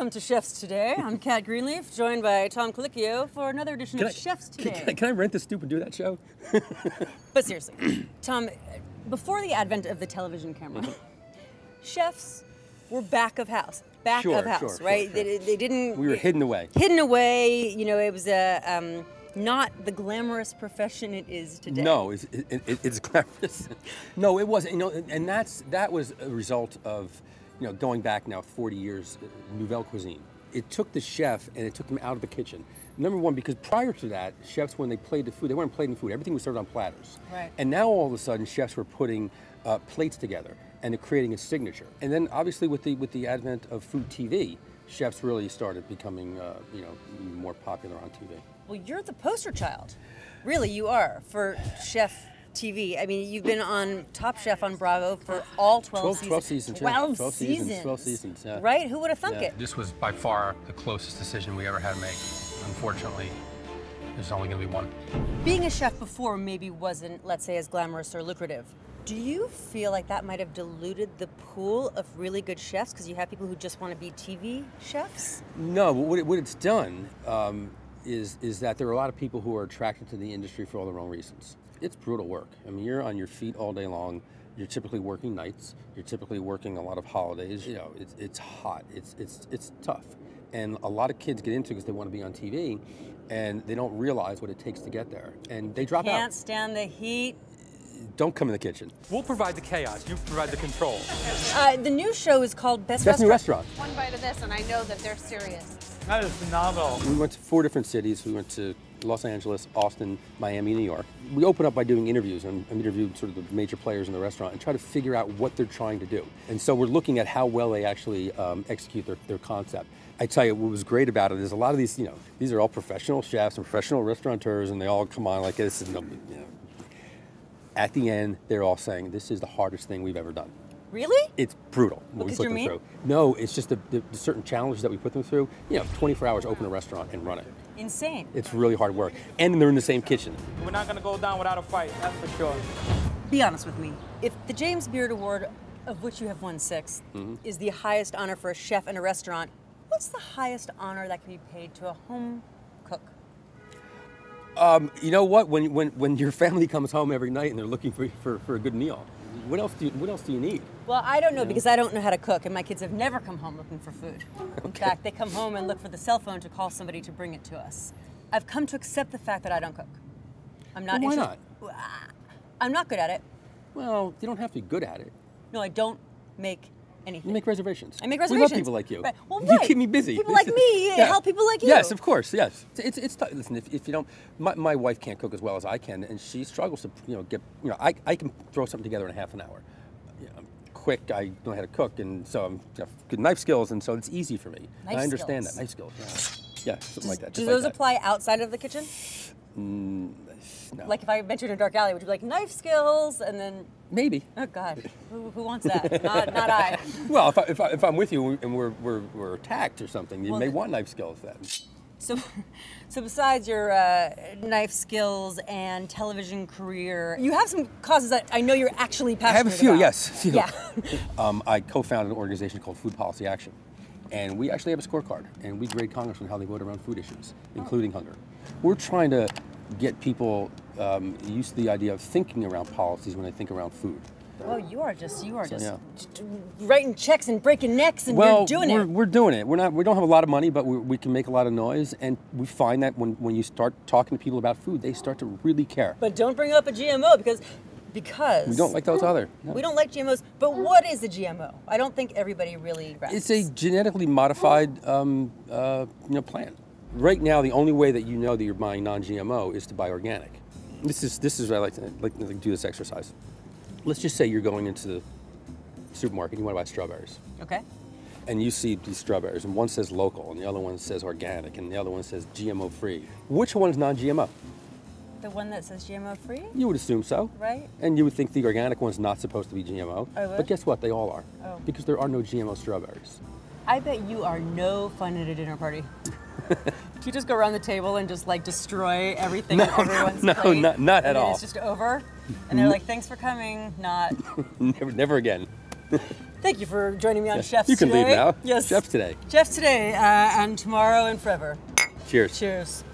Welcome to Chefs Today. I'm Cat Greenleaf, joined by Tom Colicchio for another edition Can of I- Chefs Can, Today. can I- can I rent this stoop and do that show? But seriously, Tom, before the advent of the television camera, chefs were back of house. Back Sure, of house, sure, right? sure. They, they didn't. We were hidden away. Hidden away. You know, it was a um, not the glamorous profession it is today. No, it's, it, it, it's glamorous. no, it wasn't. You know, and- and that's that was a result of, you know, going back now 40 years, uh, Nouvelle Cuisine. It took the chef and it took them out of the kitchen. Number one, because prior to that, chefs when they played the food, they weren't plating food. Everything was served on platters. Right. And now all of a sudden, chefs were putting uh, plates together and creating a signature. And then obviously with the with the advent of food TV, chefs really started becoming, uh, you know, more popular on TV. Well, you're the poster child. Really, you are for Chef TV. I mean, you've been on Top Chef on Bravo for all 12, 12 seasons. 12 seasons, yeah. 12, 12 seasons, 12 seasons, yeah. Right? Who would have thunk Yeah. it? This was by far the closest decision we ever had to make. Unfortunately, there's only going to be one. Being a chef before maybe wasn't, let's say, as glamorous or lucrative. Do you feel like that might have diluted the pool of really good chefs because you have people who just want to be TV chefs? No, what, it, what it's done um, is is that there are a lot of people who are attracted to the industry for all the wrong reasons. It's brutal work. I mean, you're on your feet all day long. You're typically working nights. You're typically working a lot of holidays. You know, it's, it's hot. It's it's it's tough, and a lot of kids get into it because they want to be on TV, and they don't realize what it takes to get there, and they drop out. Can't stand the heat. Don't come in the kitchen. We'll provide the chaos. You provide the control. Uh, the new show is called Best, Best new Restaurant. restaurant. one bite of this and I know that they're serious. That is phenomenal. We went to four different cities. We went to Los Angeles, Austin, Miami, New York. We open up by doing interviews and and interviewed sort of the major players in the restaurant and try to figure out what they're trying to do. And so we're looking at how well they actually um, execute their, their concept. I tell you, what was great about it is a lot of these, you know, these are all professional chefs and professional restaurateurs, and they all come on like this is you know. At the end, they're all saying, "This is the hardest thing we've ever done." Really? It's brutal what we put them mean? through. No, it's just the, the, the certain challenges that we put them through. You know, 24 hours, open a restaurant and run it. Insane. It's really hard work. And they're in the same kitchen. We're not gonna go down without a fight, that's for sure. Be honest with me. If the James Beard Award, of which you have won 6 Mm-hmm. is the highest honor for a chef in a restaurant, what's the highest honor that can be paid to a home cook? You know what? When, when, when your family comes home every night and they're looking for, for, for a good meal, what else do you, what else do you need? Well, I don't know because I don't know how to cook, and my kids have never come home looking for food. In fact, they come home and look for the cell phone to call somebody to bring it to us. I've come to accept the fact that I don't cook. I'm not. Well, why interest- I'm not good at it. Well, you don't have to be good at it. No, I don't make anything. You make reservations. I make reservations. We love people like you. Right. Well, you keep me busy. People like me help people like you. Yes, of course. Yes, it's it's, it's tough. Listen, if, if you don't, my, my wife can't cook as well as I can, and she struggles to you know get you know I, I can throw something together in half an hour. You know, I'm quick. I know how to cook, and so I'm you know, good knife skills, and so it's easy for me. Knife I understand skills. that knife skills. Yeah, yeah something like that. Do those like that. apply outside of the kitchen? Mm, No. Like if I ventured in a dark alley, would you be like knife skills and then? maybe. Oh God, who, who wants that? not, not I. Well, if, I, if, I, if I'm with you and we're, we're, we're attacked or something, you Well, may the- want knife skills then. So, so besides your uh, knife skills and television career, you have some causes that I know you're actually passionate about. I have a few, about. yes. few. Yeah. um, I co-founded an organization called Food Policy Action, and we actually have a scorecard, and we grade congressmen how they vote around food issues, including hunger. We're trying to get people um, used to the idea of thinking around policies when they think around food. Oh, you are just you are So, just yeah. writing checks and breaking necks and well, you're doing we're, it. we're doing it. We're not. We don't have a lot of money, but we, we can make a lot of noise, and we find that when, when you start talking to people about food, they start to really care. But don't bring up a GMO because because We don't like those other. no. We don't like GMOs. But what is a GMO? I don't think everybody really grasps. It's a genetically modified um, uh, you know, plant. Right now, the only way that you know that you're buying non-GMO is to buy organic. This is this is what I like to like to do this exercise. Let's just say you're going into the supermarket. And you want to buy strawberries, okay. and you see these strawberries, and one says local, and the other one says organic, and the other one says GMO free. Which one is non-GMO? The one that says GMO free, You would assume so, right? and you would think the organic one's not supposed to be GMO. I would. But guess what? They all are, Oh. because there are no GMO strawberries. I bet you are no fun at a dinner party. Do you just go around the table and just like destroy everything on everyone's no, plate? not- not at all. It's just over, and they're like, "Thanks for coming." Not. never, never again. Thank you for joining me on Yes, Chefs you can today. leave now. Yes. Chefs today. Chefs today, uh, and tomorrow and forever. Cheers. Cheers.